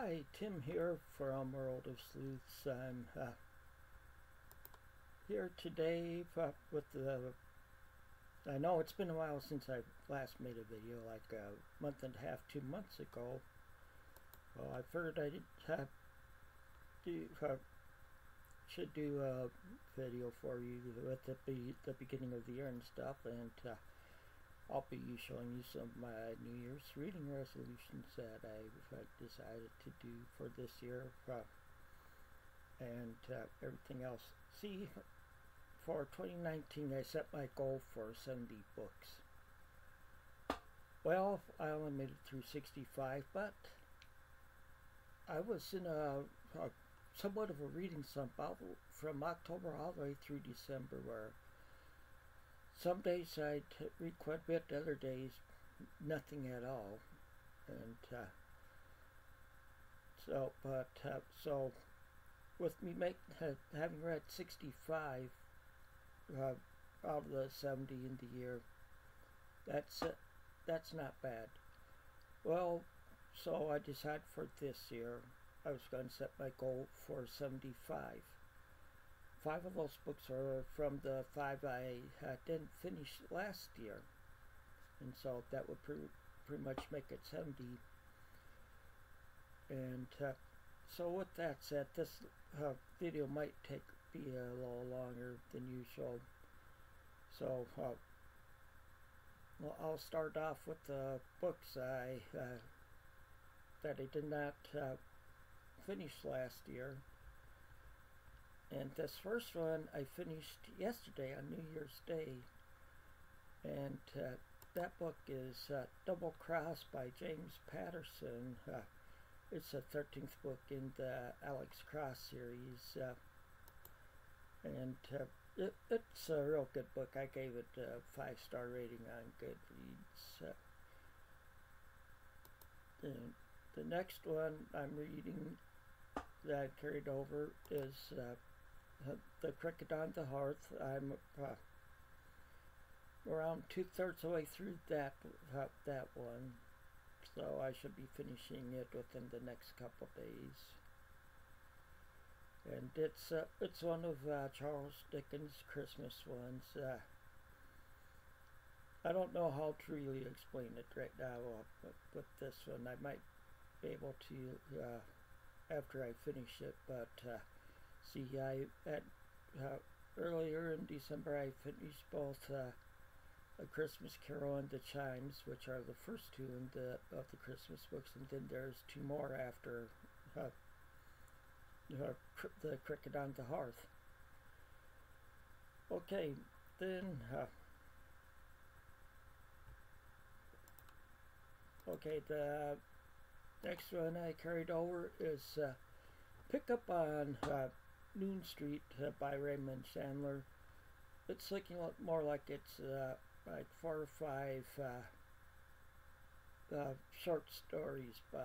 Hi, Tim here from World of Sleuths. I'm uh, here today with the. I know it's been a while since I last made a video, like a month and a half, two months ago. Well, I figured I have do uh, should do a video for you at the, be, the beginning of the year and stuff, and uh, I'll be showing you some of my New Year's reading resolutions that I've decided to do for this year uh, and uh, everything else. See, for 2019 I set my goal for 70 books. Well, I only made it through 65, but I was in a, a somewhat of a reading slump from October all the way through December where some days I'd read quite a bit, other days nothing at all. And uh, so, but uh, so with me make, having read 65 uh, out of the 70 in the year, that's uh, that's not bad. Well, so I decided for this year I was going to set my goal for 75 five of those books are from the five I uh, didn't finish last year. And so that would pre pretty much make it 70. And uh, so with that said, this uh, video might take be a little longer than usual. So uh, well, I'll start off with the books I uh, that I did not uh, finish last year. And this first one I finished yesterday on New Year's Day. And uh, that book is uh, Double Cross by James Patterson. Uh, it's the 13th book in the Alex Cross series. Uh, and uh, it, it's a real good book. I gave it a five star rating on Goodreads. Uh, and the next one I'm reading that I carried over is the cricket on the hearth. I'm uh, around two thirds of the way through that uh, that one, so I should be finishing it within the next couple days. And it's uh, it's one of uh, Charles Dickens' Christmas ones. Uh, I don't know how to really explain it right now, uh, but with this one I might be able to after I finish it, but See, I at uh, earlier in December I finished both uh, A Christmas Carol and The Chimes, which are the first two in the of the Christmas books, and then there's two more after uh, cr the Cricket on the Hearth. Okay, then. Uh, okay, the next one I carried over is uh, pick up on Noon Street uh, by Raymond Chandler. It's looking more like it's uh, like four or five uh, uh short stories by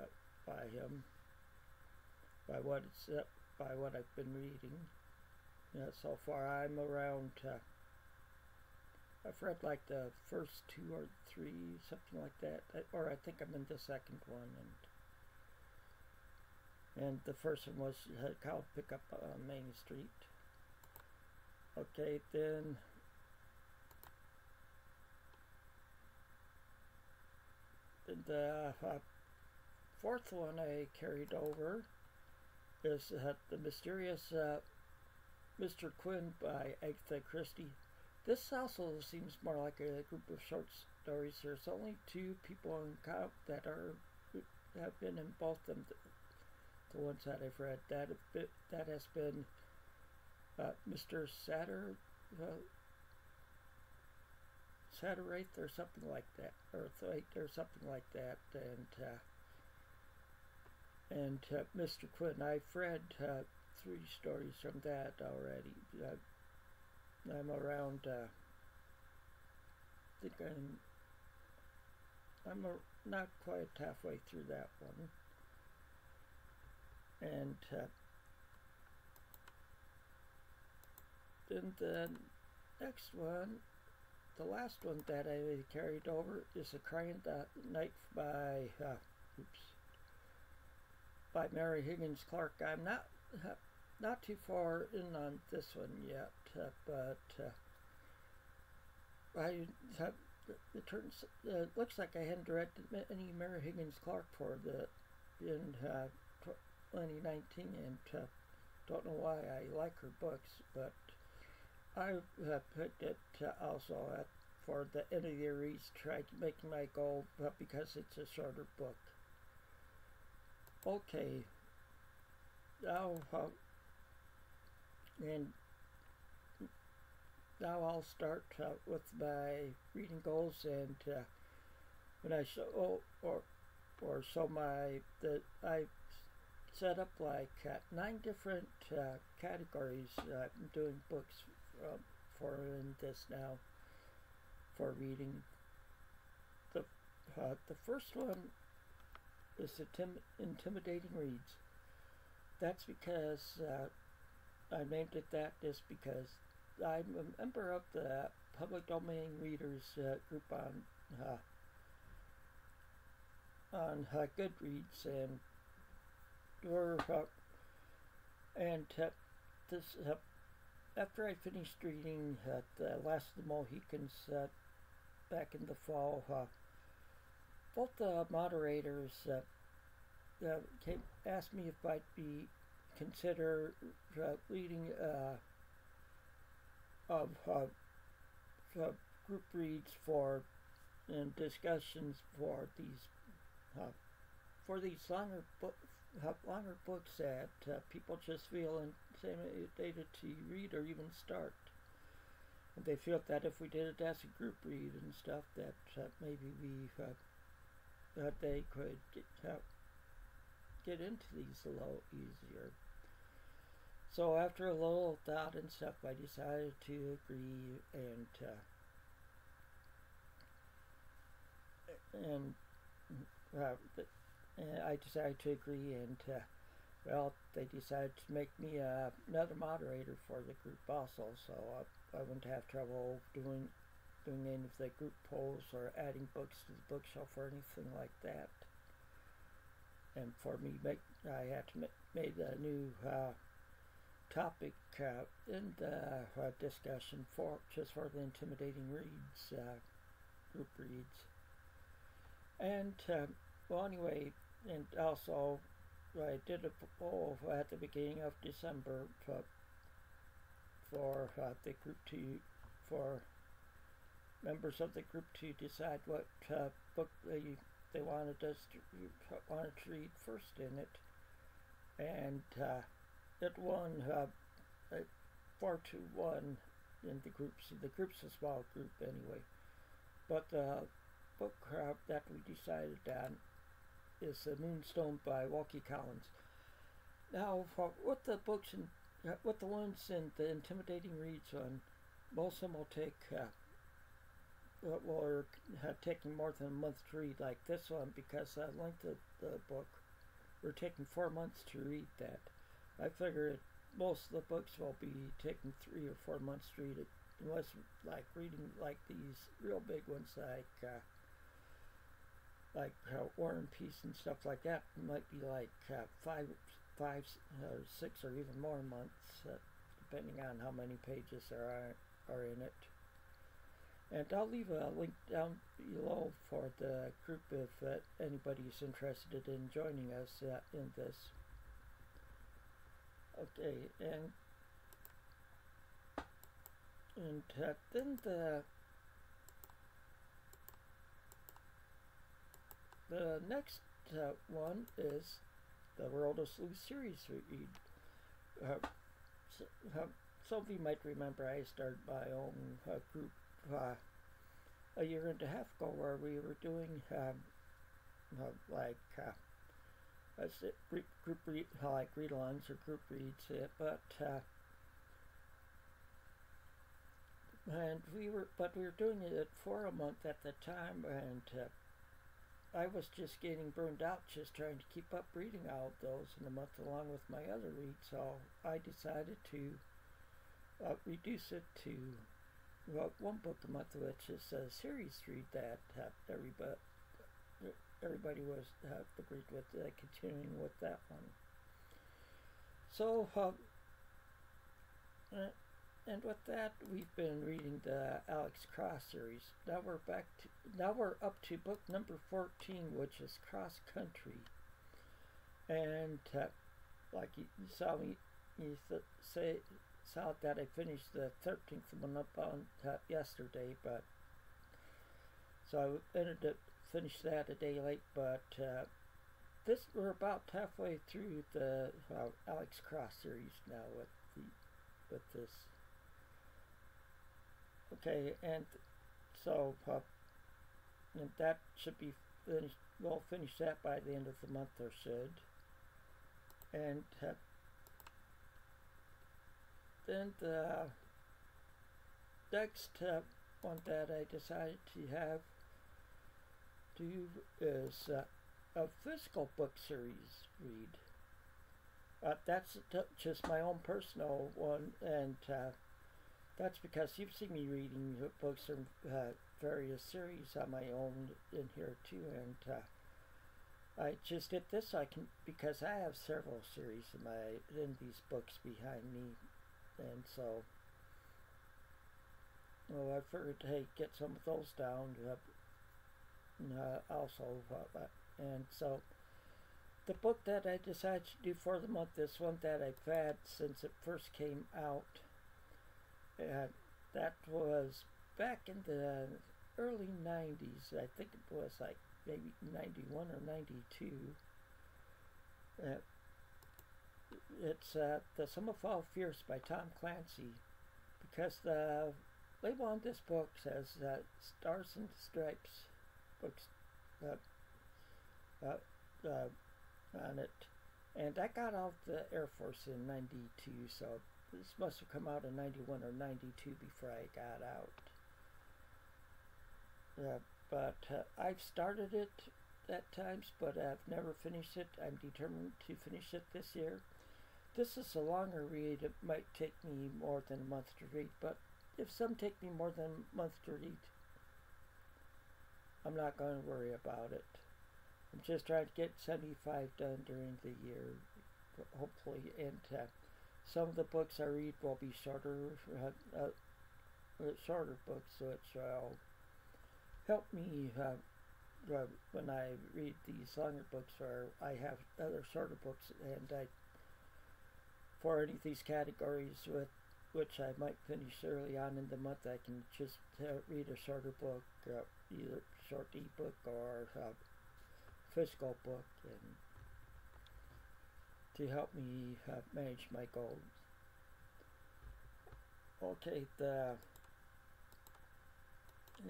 uh, by him. By what it's by what I've been reading. Yeah, so far I'm around. I've read like the first two or three, something like that, or I think I'm in the second one, and and the first one was uh, called Pickup on Main Street. Okay, then the uh, fourth one I carried over is uh, The Mysterious uh, Mr. Quinn by Agatha Christie. This also seems more like a group of short stories. There's only two people in count that are have been in both of them the ones that I've read. That that has been uh, Mr. Satter, uh, Satterate or something like that, or or something like that, and uh, and uh, Mr. Quinn. I've read uh, three stories from that already. Uh, I'm around. I think I'm. I'm a, not quite halfway through that one. And uh, then the next one, the last one that I carried over is A Crying Night by, uh, oops, by Mary Higgins Clark. I'm not not too far in on this one yet, uh, but uh, I have, it turns uh, looks like I hadn't directed any Mary Higgins Clark for the in uh, 2019, and uh, don't know why I like her books, but I have picked it uh, also at, for the end of the year reads, try make my goal, but because it's a shorter book. Okay, now uh, and now I'll start uh, with my reading goals and uh, when I oh, or or so my that I set up like uh, nine different uh, categories. I'm doing books um, for in this now for reading. The uh, the first one is intimidating reads. That's because uh, I named it that just because I'm a member of the public domain readers uh, group on uh, on uh, Goodreads, and uh, and uh, this uh, after I finished reading uh, the Last of the Mohicans uh, back in the fall, both the moderators came asked me if I'd be consider leading of group reads for and discussions for these uh, for these longer book, uh, longer books that uh, people just feel intimidated to read or even start. And they feel that if we did it as a group read and stuff, that uh, maybe we uh, that they could get, uh, get into these a little easier. So after a little thought and stuff, I decided to agree and and uh, I decided to agree, and uh, well, they decided to make me uh, another moderator for the group also, so I, I wouldn't have trouble doing doing any of the group polls or adding books to the bookshelf or anything like that. And for me, make I had to make made a new uh, topic uh, in the uh, discussion for just for the intimidating reads uh, group reads. And um, well, anyway, and also I did a poll at the beginning of December for, for uh, the group to for members of the group to decide what uh, book they they wanted us to wanted to read first in it, and uh, it won uh, four to one in the groups. The group's a small group anyway, but the book uh, that we decided on is The Moonstone by Wilkie Collins. Now, what the books and what the ones and the intimidating reads on, most of them will take uh, will uh, taking more than a month to read, like this one, because the length of the book, we're taking four months to read that. I figure it, most of the books will be taking three or four months to read it, unless like reading like these real big ones like. Uh, like uh, War and Peace and stuff like that might be like uh, five, five, uh, six, or even more months, uh, depending on how many pages there are, are in it. And I'll leave a link down below for the group if uh, anybody's interested in joining us uh, in this. Okay, and and then the The next uh, one is the World of Sleuth series read. Uh, so, uh, some of you might remember I started my own uh, group uh, a year and a half ago where we were doing um, uh, like uh, group read like read-alongs or group reads, but and we were but we were doing it for a month at the time and I was just getting burned out just trying to keep up reading all of those in a month along with my other reads, so I decided to uh, reduce it to well, one book a month, which is a series read that everybody everybody was agreed with continuing with that one. So, uh, and with that, we've been reading the Alex Cross series. Now we're back to now we're up to book number fourteen, which is Cross Country. And uh, like you, saw me, you th- say saw that I finished the thirteenth one up on uh, yesterday, but so I ended up finish that a day late. But uh, this we're about halfway through the Alex Cross series now with the with this Okay, and so uh, and that should be finished. We'll finish that by the end of the month or should. And uh, then the next uh, one that I decided to have to is uh, a physical book series read. Uh, that's just my own personal one, and uh, that's because you've seen me reading books from uh, various series on my own in here too, and uh, I just did this I can because I have several series in my in these books behind me, and so well I figured hey get some of those down, uh, uh also uh, and so. The book that I decided to do for the month, this one that I've had since it first came out, and that was back in the early 90s. I think it was like maybe 91 or 92. Uh, it's uh, The Sum of All Fears by Tom Clancy. Because the label on this book says uh, Stars and Stripes books uh, uh, uh, on it. And I got out the Air Force in 92, so this must have come out in 91 or 92 before I got out. Uh, but uh, I've started it at times, but I've never finished it. I'm determined to finish it this year. This is a longer read. It might take me more than a month to read, but if some take me more than a month to read, I'm not going to worry about it. I'm just trying to get 75 done during the year, hopefully, and uh, some of the books I read will be shorter, uh, uh, uh shorter books, it shall help me uh, uh, when I read these longer books, or I have other shorter books, and I for any of these categories with which I might finish early on in the month, I can just uh, read a shorter book, either short ebook or a physical book, and to help me uh, manage my goals. Okay, the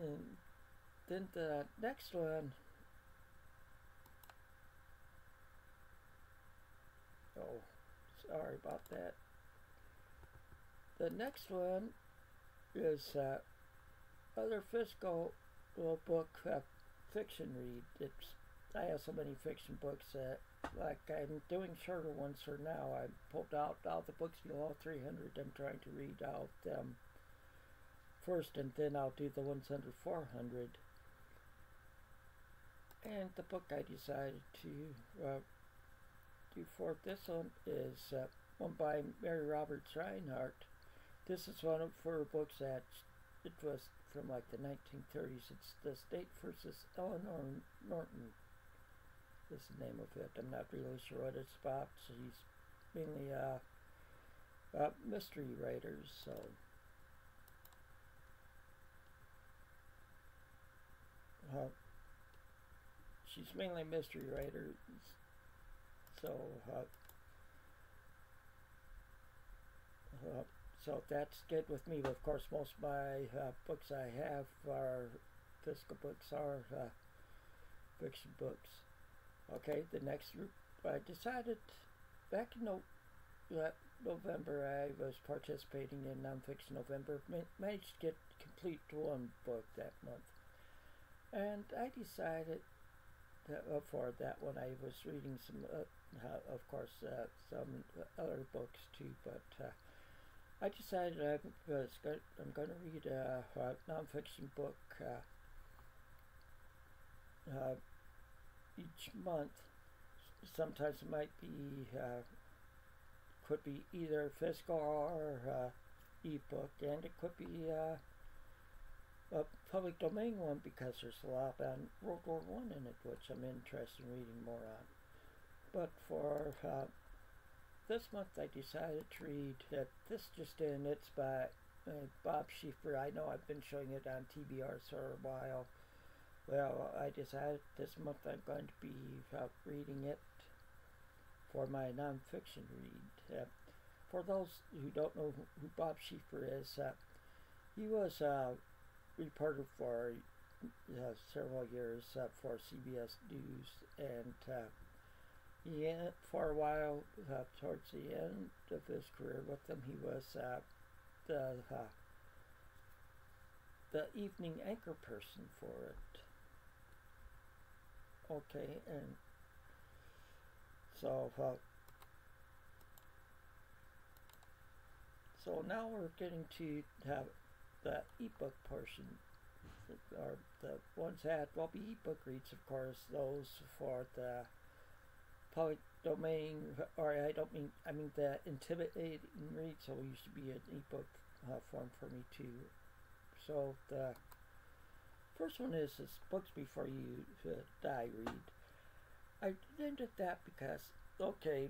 and then the next one. Oh sorry about that. The next one is uh, other physical book uh, fiction read it's I have so many fiction books that like I'm doing shorter ones for now. I pulled out all the books below 300. I'm trying to read out them first, and then I'll do the ones under 400. And the book I decided to uh, do for this one is uh, one by Mary Roberts Rinehart. This is one of her books that it was from like the 1930s. It's The State versus Elinor Norton is the name of it. I'm not really sure what it's about. She's mainly uh, mystery writers, so. Uh, she's mainly mystery writers, so uh, uh, so that's good with me. But of course, most of my uh, books I have are physical books, are uh, fiction books. Okay, the next group, I decided back in no, uh, November I was participating in Nonfiction November, managed to get complete one book that month. And I decided that, uh, for that one I was reading some, uh, of course, uh, some other books too, but uh, I decided I was go- I'm going to read a, a nonfiction book uh, each month. Sometimes it might be uh, could be either physical or uh, ebook, and it could be uh, a public domain one because there's a lot on World War One in it, which I'm interested in reading more on. But for uh, this month, I decided to read uh, this just in. It's by uh, Bob Schieffer. I know I've been showing it on TBRs for a while. Well, I decided this month I'm going to be uh, reading it for my nonfiction read. Uh, for those who don't know who Bob Schieffer is, uh, he was a reporter for uh, several years uh, for CBS News, and uh, he, for a while, uh, towards the end of his career with them, he was the the evening anchor person for it. Okay, and so uh, so now we're getting to have the ebook portion, or the ones that will be ebook reads, of course, those for the public domain, or I don't mean, I mean the intimidating reads so used to be an ebook uh, form for me too. So the first one is books before you uh, die read. I did that because okay,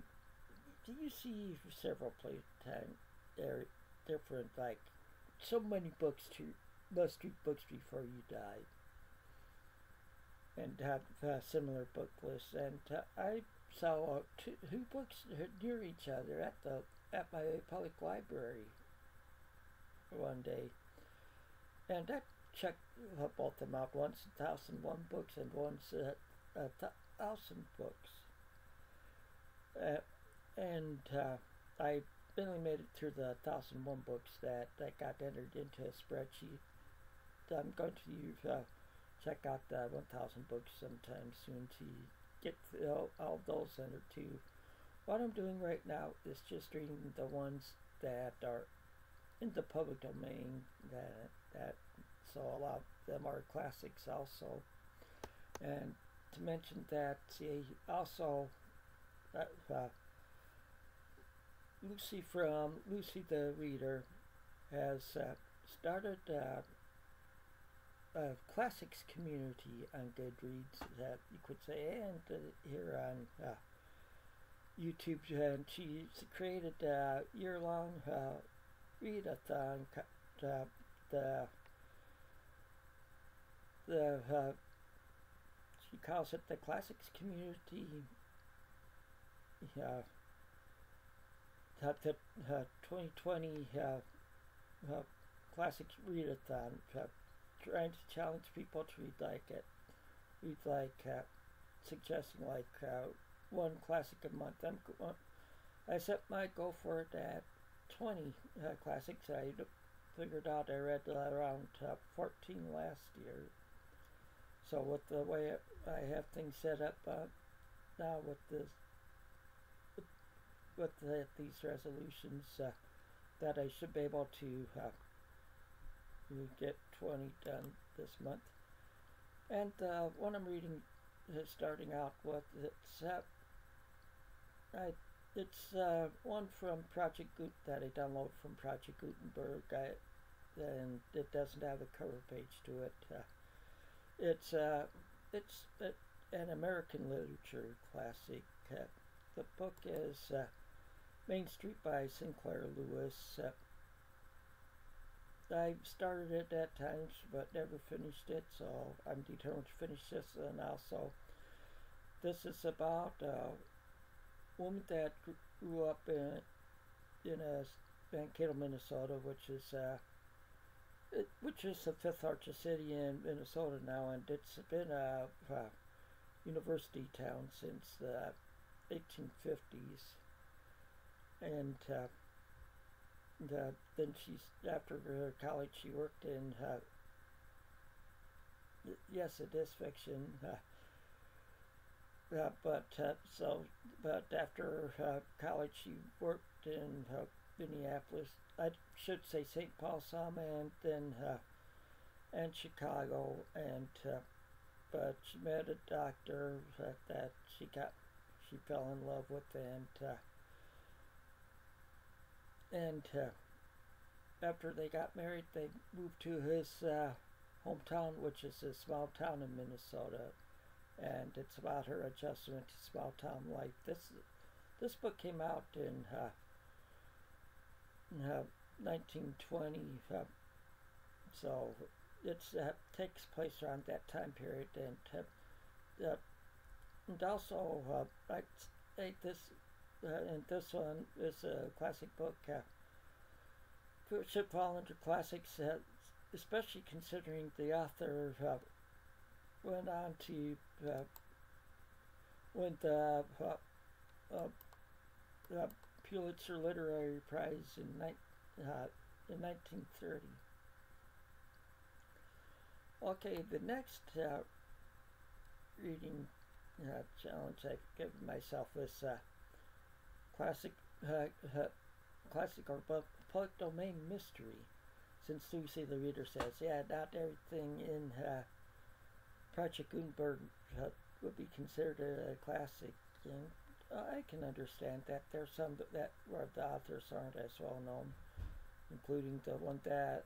do you see several playtime they're different like so many books to must read books before you die and have similar book lists and uh, I saw two, two books near each other at the at my public library one day and I checked both them out once a thousand one books and once a, a thousand books uh, and uh, I finally made it through the 1001 books that, that got entered into a spreadsheet. I'm going to uh, check out the 1000 books sometime soon to get all, all those entered too. What I'm doing right now is just reading the ones that are in the public domain that, that so a lot of them are classics also. And to mention that, see, also, uh, uh, Lucy from Lucy the Reader has uh, started uh, a classics community on Goodreads that you could say, and uh, here on uh, YouTube, and she's created a year-long readathon. The the uh, she calls it the classics community. Uh, the uh, 2020 uh, uh, classic readathon, uh, trying to challenge people to read like it, read like uh, suggesting like one classic a month. I'm, I set my goal for it at 20 uh, classics. I figured out I read around uh, 14 last year. So with the way I have things set up uh, now with this with the, these resolutions uh, that I should be able to uh, get 20 done this month. And uh, one I'm reading is starting out with it's uh, I, it's uh, one from Project Gut that I downloaded from Project Gutenberg. I, and it doesn't have a cover page to it. Uh, it's it's an American literature classic. the book is Main Street by Sinclair Lewis. Uh, I started it at times but never finished it, so I'm determined to finish this and also this is about a woman that grew up in in a Mankato, Minnesota, which is uh, it, which is the fifth largest city in Minnesota now, and it's been a, university town since the 1850s and uh, the, then she's after her college she worked in uh, yes it is fiction uh, uh but uh, so but after uh, college she worked in Minneapolis I should say St. Paul some and then and Chicago and uh, but she met a doctor that, she got she fell in love with and uh, and uh, after they got married they moved to his uh, hometown which is a small town in Minnesota and it's about her adjustment to small town life this this book came out in, uh, 1920 uh, so it uh, takes place around that time period and uh, and also, uh, I think this, uh, and this one is a classic book. Uh, should fall into classics, uh, especially considering the author uh, went on to uh, win the uh, uh, Pulitzer Literary Prize in, uh, in 1930. Okay, the next uh, reading uh, challenge I've given myself is uh, classic, uh, uh classic or book public domain mystery. Since Lucy the Reader says, yeah, not everything in uh, Project Gutenberg would be considered a, classic. And I can understand that. There's some that where the authors aren't as well known, including the one that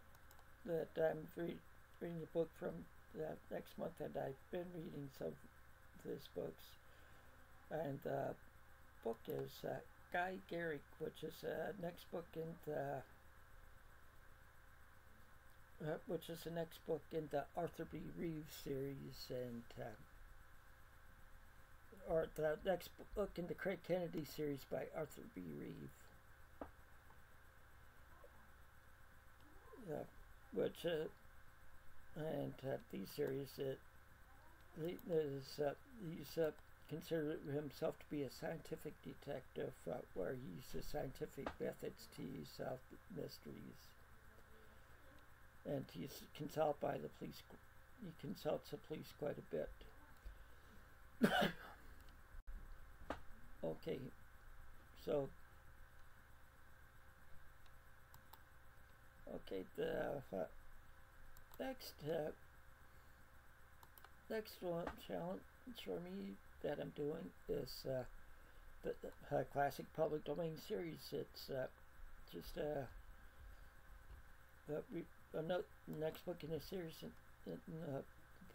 that I'm re- reading a book from next month, and I've been reading some of his books. And the book is uh, Guy Garrick, which is the next book in the uh, which is the next book in the Arthur B. Reeve's series, and or the next book in the Craig Kennedy series by Arthur B. Reeve. Uh, which uh, and uh, these series it is uh, he's uh, considered himself to be a scientific detective uh, where he uses scientific methods to solve mysteries. And he's consulted by the police. He consults the police quite a bit. okay, so okay the uh, next uh, next one challenge for me that I'm doing is uh, the, uh, classic public domain series. It's uh, just uh, the another next book in the series in, in uh,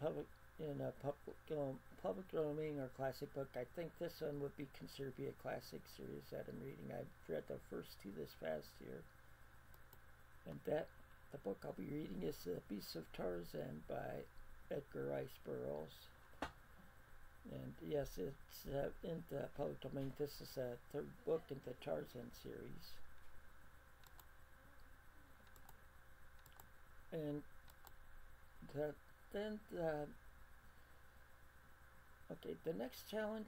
public in a public um, public domain or classic book. I think this one would be considered be a classic series that I'm reading. I've read the first two this past year, and that the book I'll be reading is The Beast of Tarzan by Edgar Rice Burroughs. And yes, it's uh, in the public domain. This is the third book in the Tarzan series. And the, then the, okay, the next challenge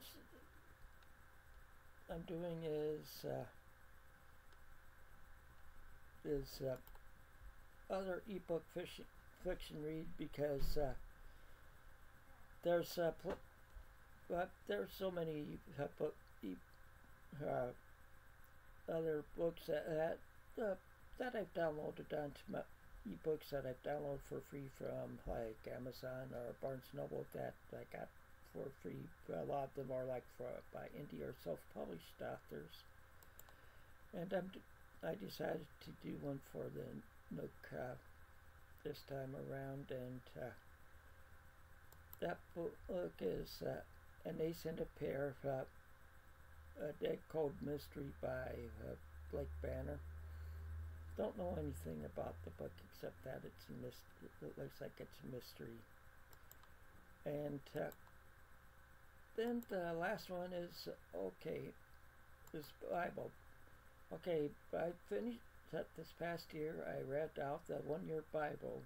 I'm doing is uh, is uh, other ebook fiction, fiction read because uh, there's uh, but there's so many book, e- uh, other books that that, uh, that I've downloaded onto my ebooks that I've downloaded for free from like Amazon or Barnes Noble that I got for free. A lot of them are like for by indie or self-published authors, and I'm I decided to do one for the Nook uh, this time around, and uh, that book is uh, An Ace and a Pair, of uh, A Dead Cold Mystery by uh, Blake Banner. Don't know anything about the book except that it's a mystery. It looks like it's a mystery. And uh, then the last one is okay, is Bible. Okay, I finished that this past year. I read out the one-year Bible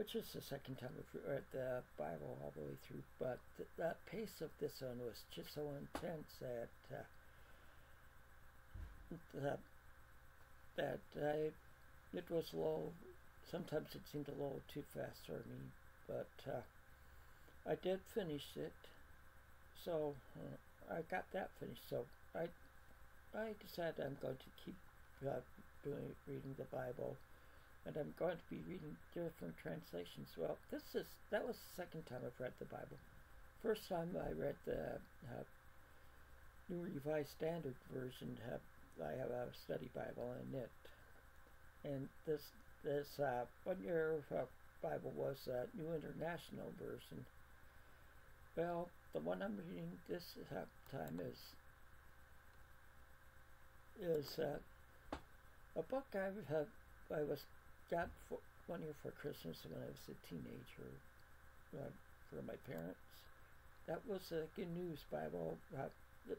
which is the second time we've read the Bible all the way through. But th- the pace of this one was just so intense that uh, that that I, it was low. Sometimes it seemed a little too fast for me, but uh, I did finish it. So uh, I got that finished. So I I decided I'm going to keep uh, doing reading the Bible and I'm going to be reading different translations. Well, this is that was the second time I've read the Bible. First time I read the uh, New Revised Standard Version. Have, I have a study Bible in it, and this this uh, one year uh, Bible was a New International Version. Well, the one I'm reading this time is is uh, a book I have I was got for one year for Christmas when I was a teenager uh, for my parents. That was a Good News Bible. Uh,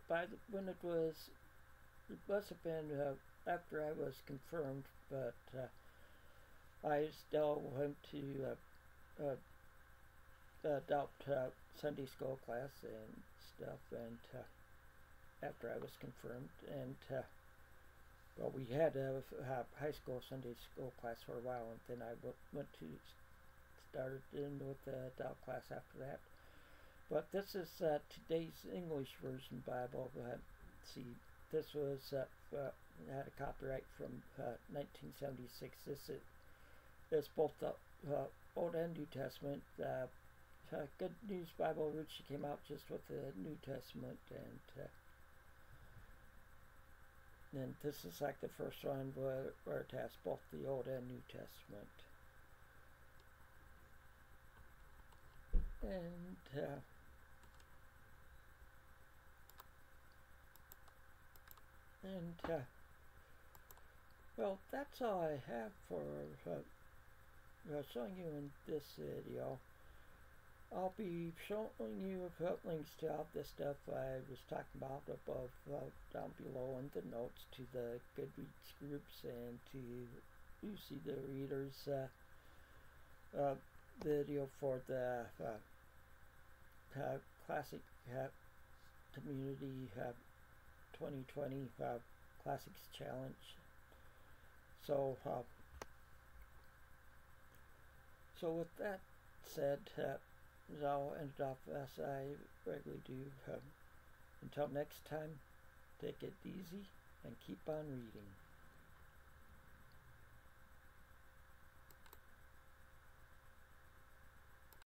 by the, when it was, it must have been uh, after I was confirmed, but uh, I still went to uh, uh, adult Sunday school class and stuff, and after I was confirmed, and well, we had a, a high school Sunday school class for a while, and then I went to started in with the adult class after that. But this is uh, today's English version Bible. Uh, see, this was uh, uh had a copyright from 1976. Uh, this is, is both the uh, Old and New Testament. Good News Bible originally came out just with the New Testament, and and this is like the first one where, where it has both the Old and New Testament. And uh, and uh, well, that's all I have for uh, uh showing you in this video. I'll be showing you a couple links to all the stuff I was talking about above, uh, down below in the notes to the Goodreads groups and to you see the readers uh, uh, video for the uh, uh, classic uh, community 2020 classics challenge. So, so with that said. I'll end it off as I regularly do. Um, until next time, take it easy and keep on reading.